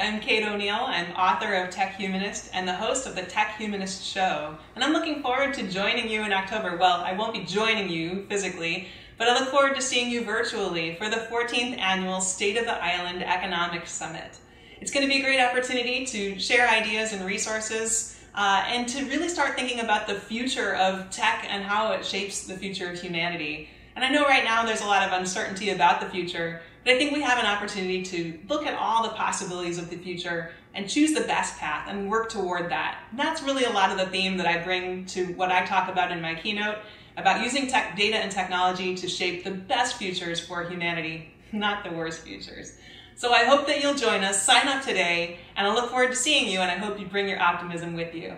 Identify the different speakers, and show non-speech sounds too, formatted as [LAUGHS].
Speaker 1: I'm Kate O'Neill. I'm author of Tech Humanist and the host of the Tech Humanist Show. And I'm looking forward to joining you in October. Well, I won't be joining you physically, but I look forward to seeing you virtually for the 14th annual State of the Island Economic Summit. It's going to be a great opportunity to share ideas and resources uh, and to really start thinking about the future of tech and how it shapes the future of humanity. And I know right now there's a lot of uncertainty about the future, but I think we have an opportunity to look at all the possibilities of the future and choose the best path and work toward that. And that's really a lot of the theme that I bring to what I talk about in my keynote about using tech, data and technology to shape the best futures for humanity, [LAUGHS] not the worst futures. So I hope that you'll join us, sign up today, and I look forward to seeing you, and I hope you bring your optimism with you.